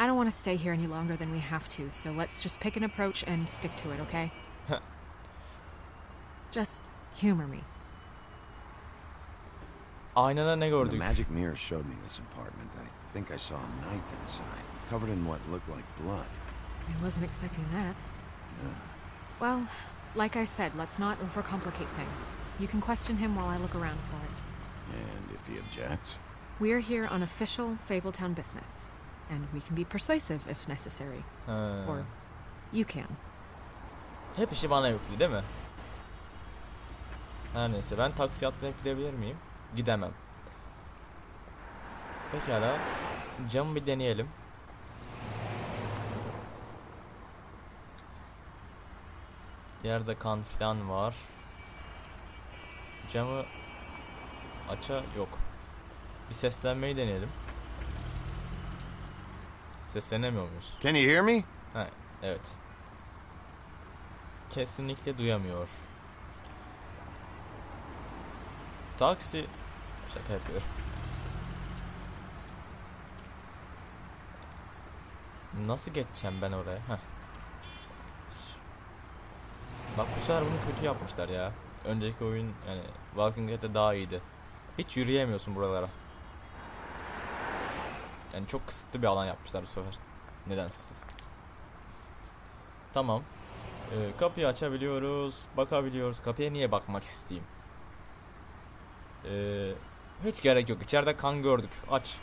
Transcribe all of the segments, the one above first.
I don't want to stay here any longer than we have to, so let's just pick an approach and stick to it, okay? just humor me. Aynada ne The magic mirror showed me this apartment. I think I saw a knife inside, covered in what looked like blood. I wasn't expecting that. Well, like I said, let's not overcomplicate things. You can question him while I look around for it. And if he objects, We're here on official Fabletown business, and we can be persuasive if necessary. Ha. Or you can. Hep işi bana yüklü değil mi? Her neyse ben taksi atlayıp gidebilir miyim? Gidemem. Pekala. Camı bir deneyelim. Yerde kan filan var. Camı aça yok. Bir seslenmeyi deneyelim. Seslenemiyor muyuz? can you hear me? Ha, evet. Kesinlikle duyamıyor. Taksi... Şaka yapıyorum. Nasıl geçeceğim ben oraya? Heh. Bak bu sefer bunu kötü yapmışlar ya. Önceki oyun yani Walking Dead'de daha iyiydi. Hiç yürüyemiyorsun buralara. Yani çok kısıtlı bir alan yapmışlar bu sefer. Nedense. Tamam. Ee, kapıyı açabiliyoruz. Bakabiliyoruz. Kapıya niye bakmak isteyeyim? Ee, hiç gerek yok. İçeride kan gördük. Aç.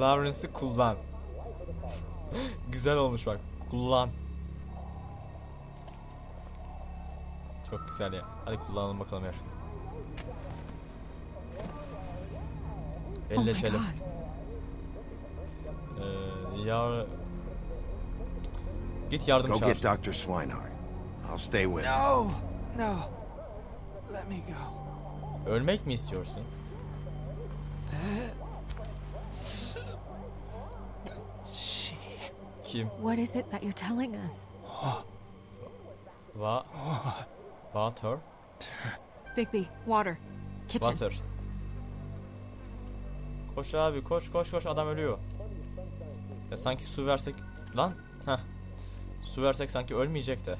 Lawrence'ı kullan. güzel olmuş bak. Kullan. Çok güzel ya. Hadi kullanalım bakalım ya. Oh Elleşelim. god. Ee, ya... Git yardım Go çağır. get Dr. Swinehart. I'll stay with. No, no. Let me go. Ölmek mi istiyorsun? Kim? What is it that you're telling us? Va... Water? Bigby, water. Kitchen. Water. Koş abi koş koş koş adam ölüyor. Ya sanki su versek... Lan! Heh. Su versek sanki ölmeyecek de.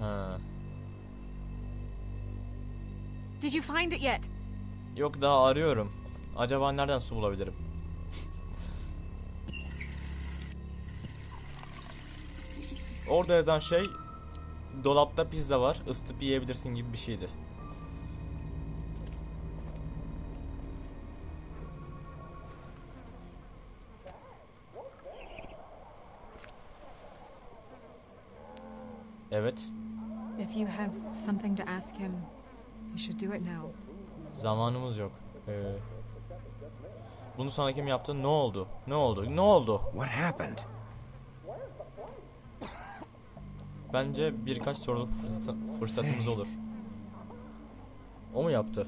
Ha. Did you find it yet? Yok daha arıyorum. Acaba nereden su bulabilirim? Orada yazan şey dolapta pizza var, ısıtıp yiyebilirsin gibi bir şeydi. Evet, If you have something to ask him, you should do it now. Zamanımız yok. Ee, bunu sana kim yaptı? Ne oldu? Ne oldu? Ne oldu? What happened? Bence birkaç soruluk fırsat- fırsatımız olur. O mu yaptı?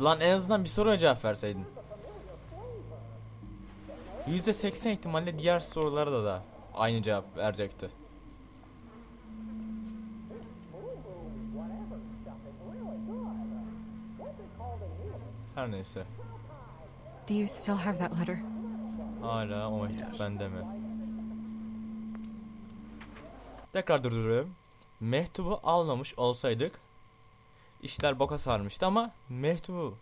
Lan en azından bir soruya cevap verseydin. %80 ihtimalle diğer sorulara da da aynı cevap verecekti. Her neyse. Do you still have that letter? Hala o mektup bende mi? Tekrar durduruyorum. Mektubu almamış olsaydık işler boka sarmıştı ama mektubu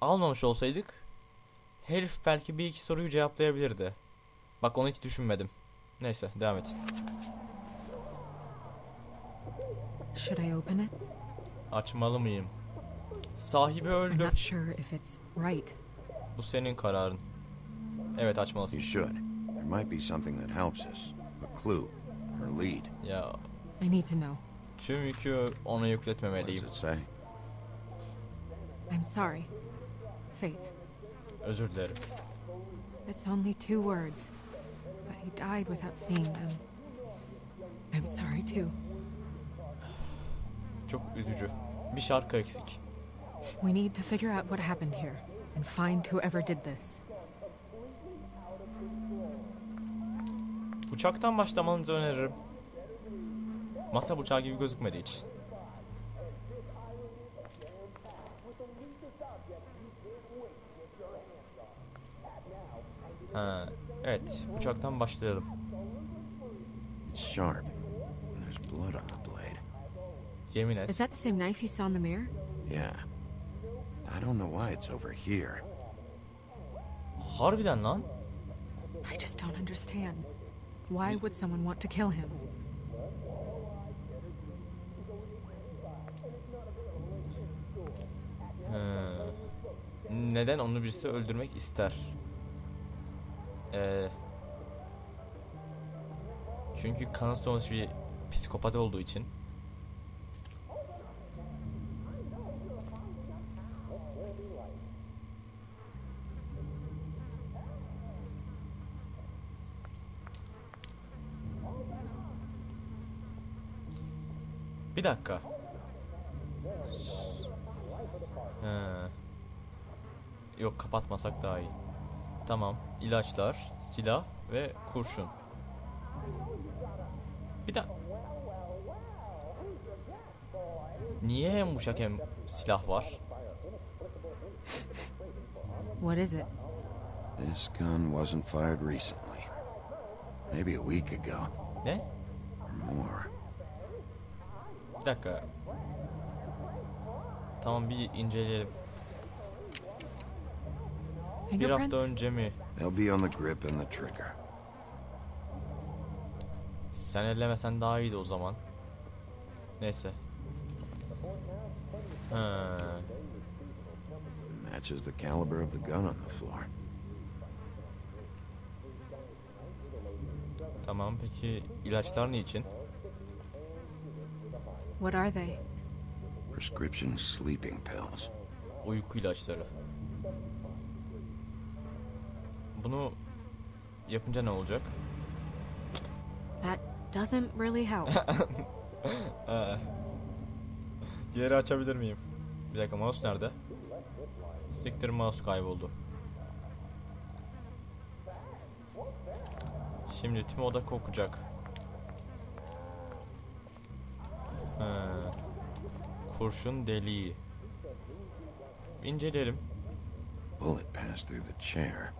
almamış olsaydık herif belki bir iki soruyu cevaplayabilirdi. Bak onu hiç düşünmedim. Neyse devam et. Should I open it? Açmalı mıyım? Sahibi I'm öldü. not sure if it's right. Bu senin kararın. Evet açmalısın. You should. There might be something that helps us. A clue. Or lead. Ya I need to know. Tüm yükü ona What yükletmemeliyim. does it say? I'm sorry. Faith. Özür dilerim. It's only two words. But he died without seeing them. I'm sorry too. Çok üzücü. Bir şarkı eksik. We need to figure out what happened here and find whoever did this. Uçaktan başlamanızı öneririm. Masa bıçağı gibi gözükmedi hiç. Ha, evet, bıçaktan başlayalım. Sharp. There's blood on the blade. Yemin et. Is that the same knife you saw in the mirror? Yeah. I don't know why it's over here. Harbiden lan. I just don't understand. Why would someone want to kill him? Ee, neden onu birisi öldürmek ister? Ee, çünkü kanıtlanmış bir psikopat olduğu için. Bir dakika. He. Yok kapatmasak daha iyi. Tamam. ilaçlar, silah ve kurşun. Bir de Niye hem bıçak hem silah var? What is it? This gun wasn't fired recently. Maybe a week ago Ne? or more. Bir dakika. Tamam bir inceleyelim. Bir hafta önce mi? They'll be on the grip and the trigger. Sen ellemesen daha iyiydi o zaman. Neyse. Ha. Matches the caliber of the gun on the floor. Tamam peki ilaçlar niçin? What are they? Prescription sleeping pills. Uyku ilaçları. Bunu yapınca ne olacak? That doesn't really help. Geri açabilir miyim? Bir dakika mouse nerede? Siktir mouse kayboldu. Şimdi tüm oda kokacak. Ha. Kurşun deliği. İnceleyelim. Bullet passed through the chair.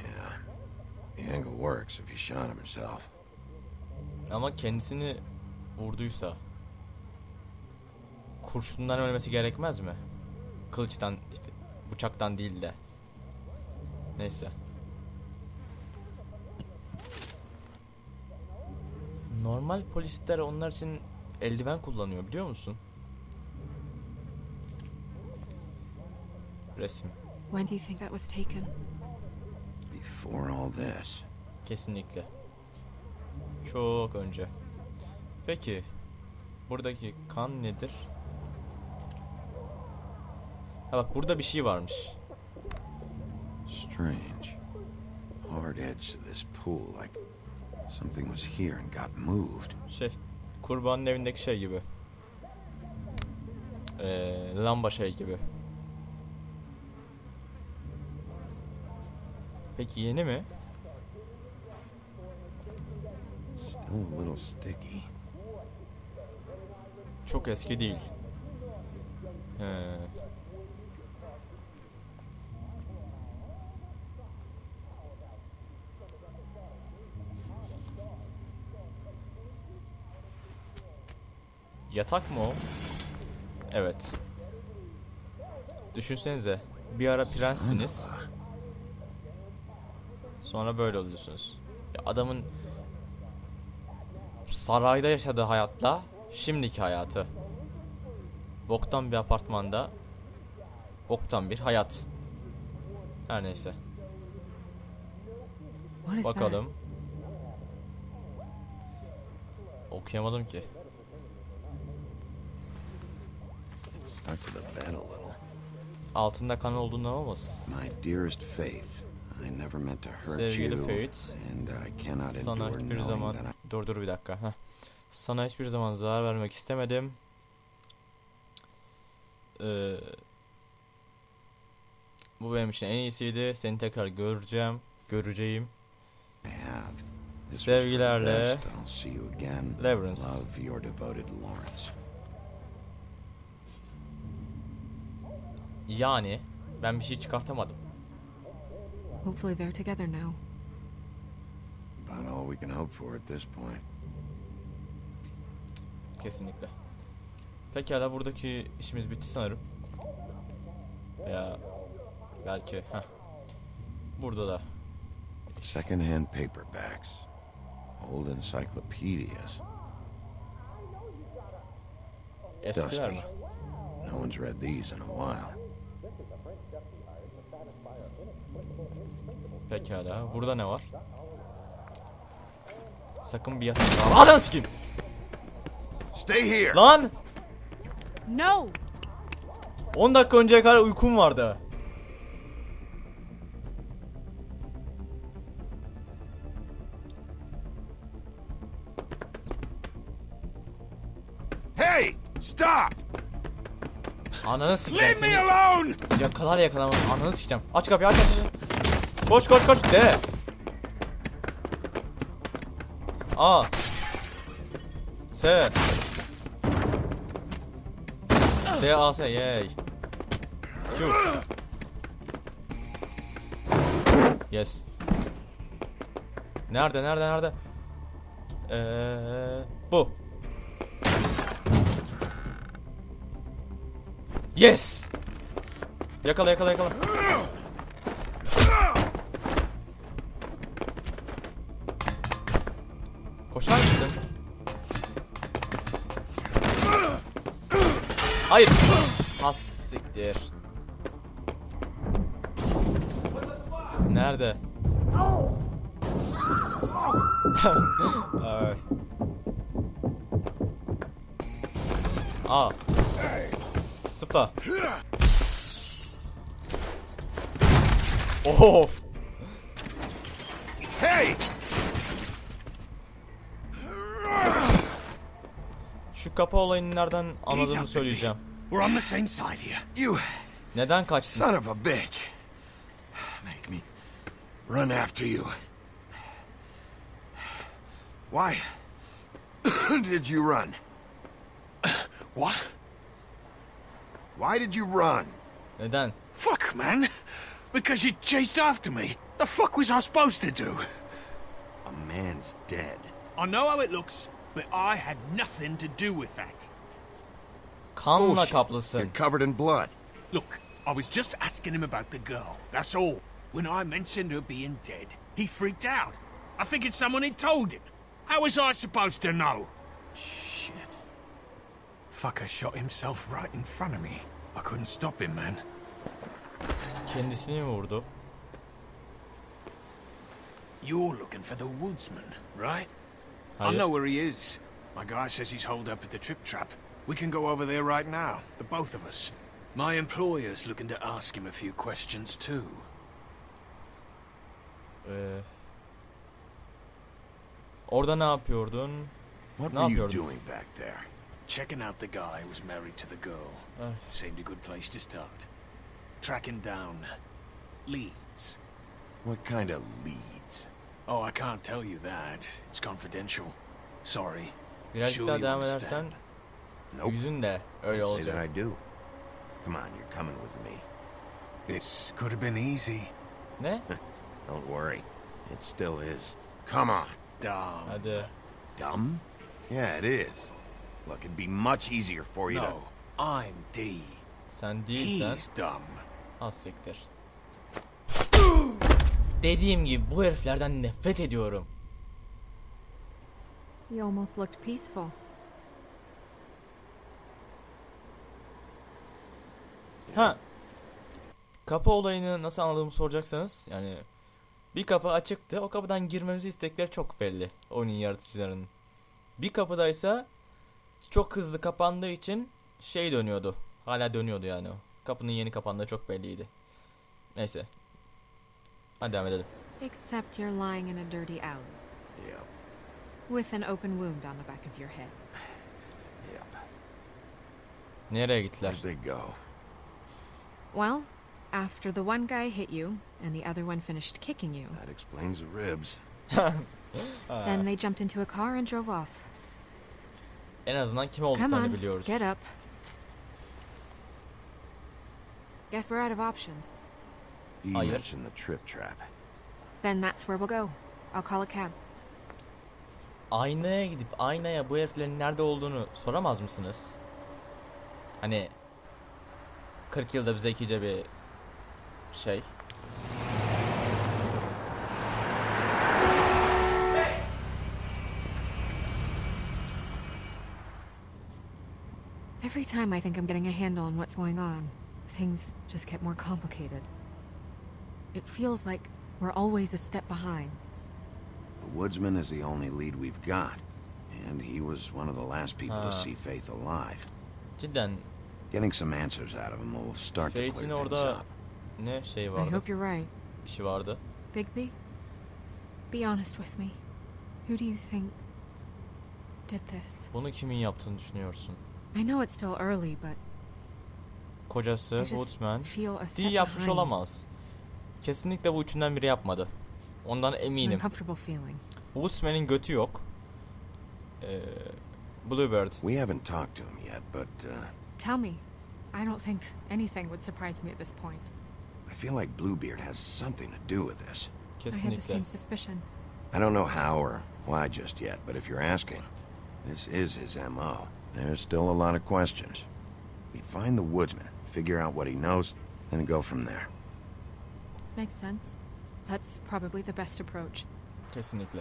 Yeah. The angle works if he shot himself. Ama kendisini vurduysa kurşundan ölmesi gerekmez mi? Kılıçtan işte bıçaktan değil de. Neyse. Normal polisler onlar için eldiven kullanıyor biliyor musun? Resim. when do you think that was taken? Before all this, Kesinlikle. Çok önce. Peki buradaki kan nedir? Ha bak burada bir şey varmış. strange. Hard edge to this pool, like something was here and got moved. Şey kurbanın evindeki şey gibi. Ee, lamba şey gibi. Peki yeni mi? Still a little sticky. Çok eski değil. He. Yatak mı o? Evet. Düşünsenize. Bir ara prenssiniz. Sonra böyle oluyorsunuz. Ya adamın sarayda yaşadığı hayatla şimdiki hayatı. Boktan bir apartmanda boktan bir hayat. Her neyse. Bakalım. Okuyamadım ki. It stuck to the bed a little. Altında kan olduğundan olmasın. My dearest Faith, I never meant to hurt Sevgili you, Faith, and I cannot Sana hiçbir zaman... I... Dur dur bir dakika. Heh. Sana hiçbir zaman zarar vermek istemedim. Ee, bu benim için en iyisiydi. Seni tekrar göreceğim. Göreceğim. Sevgilerle, best. Yani ben bir şey çıkartamadım. Hopefully they're together now. About all we can hope for at this point. Kesinlikle. Pekala buradaki işimiz bitti sanırım. Ya belki heh. Burada da Second-hand paperbacks. Old encyclopedias. eskiler mi? No one's read these in a while. Pekala. Burada ne var? Sakın bir yatak. Adam sikeyim. Stay here! Lan! No! 10 dakika önceye kadar uykum vardı. Hey! Stop! Ananı sikeceğim Leave me seni. alone! Yakalar yakalamaz. Ananı sikeceğim. Aç kapıyı aç aç aç. Koş koş koş. De. A. S. D A S yay. Q. Yes. Nerede nerede nerede? Eee bu. Yes. Yakala yakala yakala. Hayır. Has siktir. Nerede? Ay. Aa. Sıpla. Of. Hey! Şu kapı olayını nereden anladığımı söyleyeceğim. We're on the same side here. You Neden kaçtın? son of a bitch. Make me run after you. Why did you run? What? Why did you run? Neden? Fuck, man. Because you chased after me. The fuck was I supposed to do? A man's dead. I know how it looks, but I had nothing to do with that. Kanla Bullshit. You're kaplısın. covered in blood. Look, I was just asking him about the girl. That's all. When I mentioned her being dead, he freaked out. I figured someone had told him. How was I supposed to know? Shit. Fucker shot himself right in front of me. I couldn't stop him, man. Kendisini mi vurdu? You're looking for the woodsman, right? I Hayır. know where he is. My guy says he's holed up at the trip trap. We can go over there right now, the both of us. My employer's looking to ask him a few questions too. Ee, orada ne yapıyordun? What Ne were you doing back there? Checking out the guy who was married to the girl. Ah. Seemed a good place to start. Tracking down leads. What kind of leads? Oh, I can't tell you that. It's confidential. Sorry. Birazcık daha you devam edersen Nope. yüzün de öyle Say that I do. Come on, you're coming with me. This could have been easy. Ne? Don't worry. It still is. Come on. Dumb. Hadi. Dumb? Yeah, it is. Look, it'd be much easier for you No, I'm D. Sen değilsen He's dumb. az siktir. Dediğim gibi bu heriflerden nefret ediyorum. He almost looked peaceful. Ha. Kapı olayını nasıl anladığımı soracaksanız yani bir kapı açıktı. O kapıdan girmemizi istekleri çok belli oyunun yaratıcılarının. Bir kapıdaysa çok hızlı kapandığı için şey dönüyordu. Hala dönüyordu yani o. Kapının yeni kapandığı çok belliydi. Neyse. Hadi devam edelim. Except you're lying in a dirty alley Yep, with an open wound on the back of your head. yep. Nereye gittiler? Where'd they go? Well, after the one guy hit you and the other one finished kicking you, That explains the ribs. then they jumped into a car and drove off. En azından kim Come olduklarını on, biliyoruz. get up. Guess we're out of options. Hayır. mentioned the trip trap. Then that's where we'll go. I'll call a cab. Aynaya gidip aynaya bu heriflerin nerede olduğunu soramaz mısınız? Hani 40 yılda bize ikice bir şey. Every time I think I'm getting a handle on what's going on, things just get more complicated. It feels like we're always a step behind. The woodsman is the only lead we've got, and he was one of the last people to uh, see Faith alive. Cidden Getting some answers out of him will start to clear Faith'in things orada up. ne şey I hope you're right. işi vardı. Bigby, be honest with me. Who do you think did this? Bunu kimin yaptığını düşünüyorsun? I know it's still early, but Kocası Woodsman feel a Dee yapmış behind. olamaz. Kesinlikle bu üçünden biri yapmadı. Ondan It's an eminim. uncomfortable feeling. Woodsman'in götü yok. Ee, Bluebird. We haven't talked to him yet, but uh, Tell me. I don't think anything would surprise me at this point. I feel like Bluebeard has something to do with this. Kesinlikle. I had the same suspicion. I don't know how or why just yet, but if you're asking, this is his M.O. There's still a lot of questions. We find the woodsman, figure out what he knows, and go from there. Makes sense. That's probably the best approach. Kesinlikle.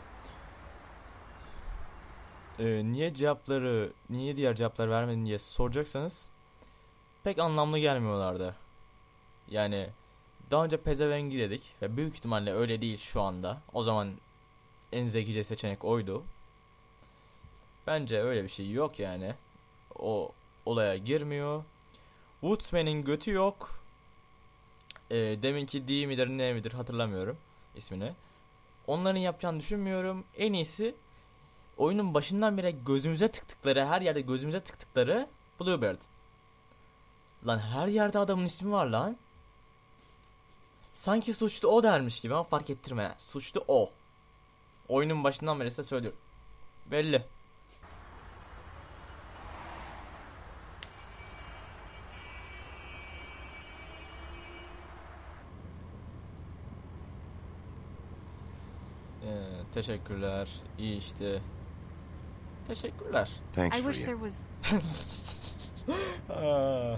Ee, niye cevapları, niye diğer cevaplar vermedin diye soracaksanız pek anlamlı gelmiyorlardı. Yani daha önce pezevengi dedik ve büyük ihtimalle öyle değil şu anda. O zaman en zekice seçenek oydu. Bence öyle bir şey yok yani. O olaya girmiyor. Woodsman'in götü yok. Ee, deminki D midir ne midir hatırlamıyorum ismini. Onların yapacağını düşünmüyorum. En iyisi oyunun başından beri gözümüze tıktıkları, her yerde gözümüze tıktıkları Bluebird. Lan her yerde adamın ismi var lan. Sanki suçlu o dermiş gibi ama fark ettirme. Suçlu o. Oyunun başından beri size söylüyorum. Belli. Ee, teşekkürler. İyi işte. Teşekkürler. Thanks I for wish you. there was. Aa,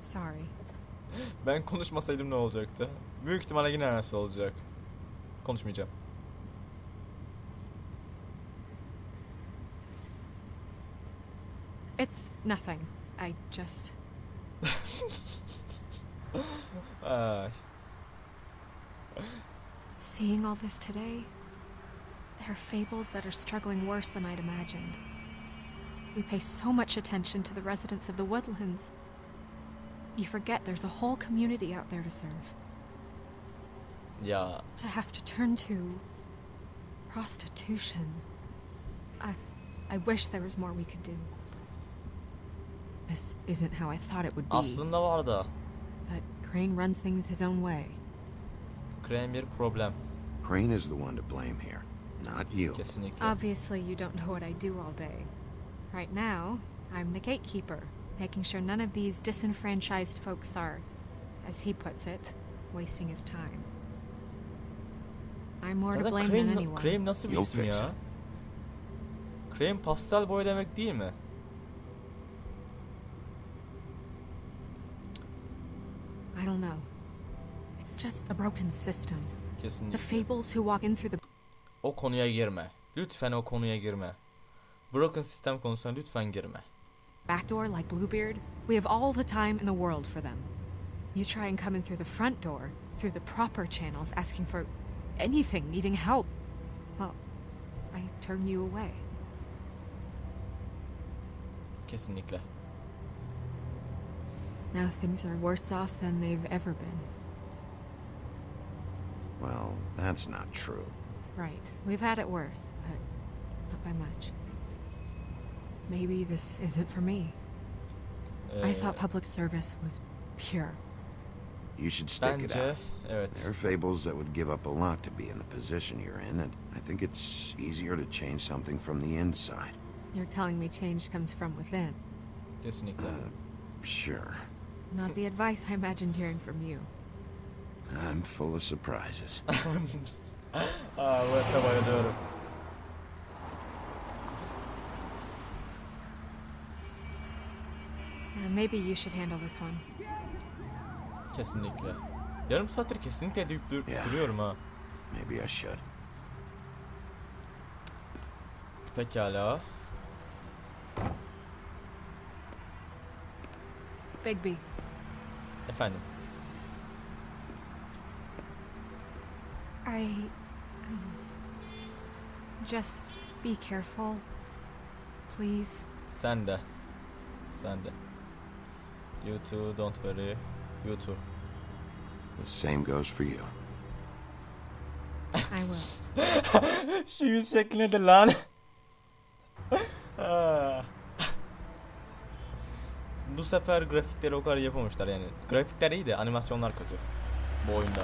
Sorry. ben konuşmasaydım ne olacaktı? Büyük ihtimalle yine nasıl olacak. Konuşmayacağım. It's nothing. I just. Ay. Seeing all this today, there are fables that are struggling worse than I'd imagined. We pay so much attention to the residents of the woodlands. You forget there's a whole community out there to serve. Yeah. To have to turn to prostitution. I I wish there was more we could do. This isn't how I thought it would be. Ah, aslında var da But Crane runs things his own way. krem bir problem. Crane is the one to blame here, not you. Obviously, you don't know what I do all day. Right now, I'm the gatekeeper, making sure none of these disenfranchised folks are, as he puts it, wasting his time. I'm more to Zaten blame than krem, anyone. krem nasıl bir You'll isim fix ya? it. Krem pastel boy demek değil mi? I don't know. It's just a broken system. The fables who walk in through the O konuya girme. Lütfen o konuya girme. Broken sistem konusuna lütfen girme. back door like Bluebeard, we have all the time in the world for them. You try and come in through the front door, through the proper channels, asking for anything, needing help. Well, I turn you away. Kesinlikle. Now things are worse off than they've ever been. Well, that's not true. Right. We've had it worse, but not by much. Maybe this isn't for me. I thought public service was pure. You should stick it out. evet. There are fables that would give up a lot to be in the position you're in, and I think it's easier to change something from the inside. You're telling me change comes from within, Kesinlikle. Uh, sure. not the advice I imagined hearing from you. I'm full of surprises. Aa bu efe bayılıyorum. Uh, maybe you should handle this one. Kesinlikle. Yarım saattir kesinlikle deyip dur- Ya. duruyorum ha. Maybe I should. Pekala. Bigby, Efendim. I. Um, just be careful. Please. Sen de. Sen de. You too, don't worry. You too. The same goes for you. I will. Şu yüz şekli nedir lan? Aa. Bu sefer grafikleri o kadar yapamamışlar yani. Grafikler iyi de animasyonlar kötü. Bu oyunda.